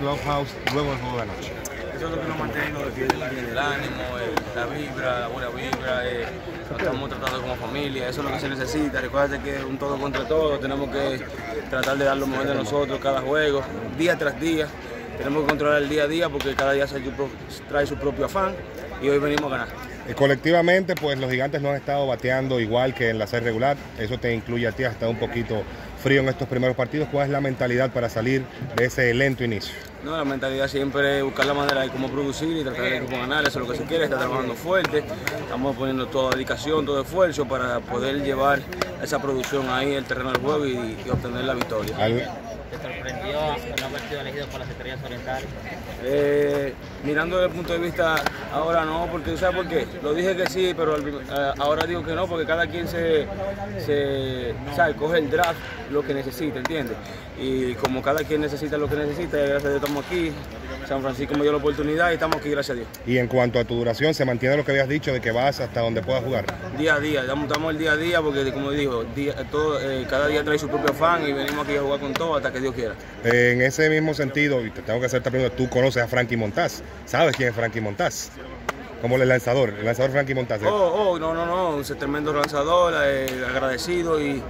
Clubhouse luego del juego de anoche? Eso es lo que nos mantiene de el ánimo, la vibra, la buena vibra, eh, nos estamos tratando como familia, eso es lo que se necesita. Recuerda que es un todo contra todo, tenemos que tratar de dar lo mejor de nosotros cada juego, día tras día. Tenemos que controlar el día a día porque cada día trae su propio afán y hoy venimos a ganar. Colectivamente, pues los gigantes no han estado bateando igual que en la serie regular. Eso te incluye a ti, has estado un poquito frío en estos primeros partidos. ¿Cuál es la mentalidad para salir de ese lento inicio? No, la mentalidad siempre es buscar la manera de cómo producir y tratar de equipo ganar, eso es lo que se quiere, está trabajando fuerte, estamos poniendo toda dedicación, todo esfuerzo para poder llevar esa producción ahí el terreno del juego y, obtener la victoria. ¿Te sorprendió no haber sido elegido por las estrellas orientales? Eh, mirando desde el punto de vista, ahora no, porque ¿sabes por qué? Lo dije que sí, pero eh, ahora digo que no, porque cada quien se, se ¿sabe? coge el draft lo que necesita, ¿entiendes? Y como cada quien necesita lo que necesita, gracias a Dios estamos aquí, San Francisco me dio la oportunidad y estamos aquí, gracias a Dios. Y en cuanto a tu duración, ¿se mantiene lo que habías dicho de que vas hasta donde puedas jugar? Día a día, estamos el día a día porque, como digo, todo, eh, cada día trae su propio fan y venimos aquí a jugar con todo hasta que Dios quiera. en ese mismo sentido, y te tengo que hacer esta pregunta, tú conoces a Frankie Montaz, ¿sabes quién es Frankie Montaz? Como el lanzador, el lanzador Frankie Montaz. Oh, oh, no, no, no, un tremendo lanzador, eh, agradecido y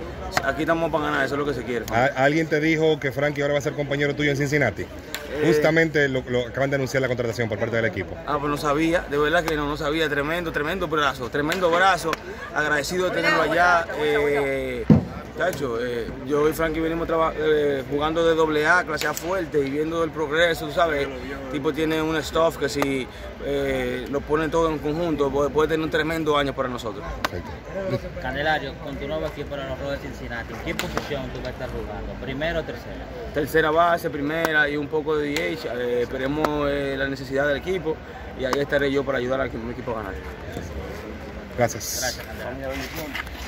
aquí estamos para ganar, eso es lo que se quiere. ¿Alguien te dijo que Frankie ahora va a ser compañero tuyo en Cincinnati? Eh, Justamente lo, acaban de anunciar la contratación por parte del equipo. Ah, pues no sabía, de verdad que no, no sabía, tremendo, tremendo brazo, tremendo brazo, agradecido de tenerlo allá. Eh, eh, yo y Frankie venimos eh, jugando de doble A, clase A fuerte y viendo el progreso, tú sabes. El tipo tiene un stuff que si eh, lo ponen todo en conjunto puede, tener un tremendo año para nosotros. Candelario, con tu nuevo equipo en los Rojos de Cincinnati, ¿en qué posición tú vas a estar jugando? ¿Primera o tercera? Tercera base, primera y un poco de DH. Eh, esperemos la necesidad del equipo y ahí estaré yo para ayudar a mi equipo a ganar. Gracias. Gracias,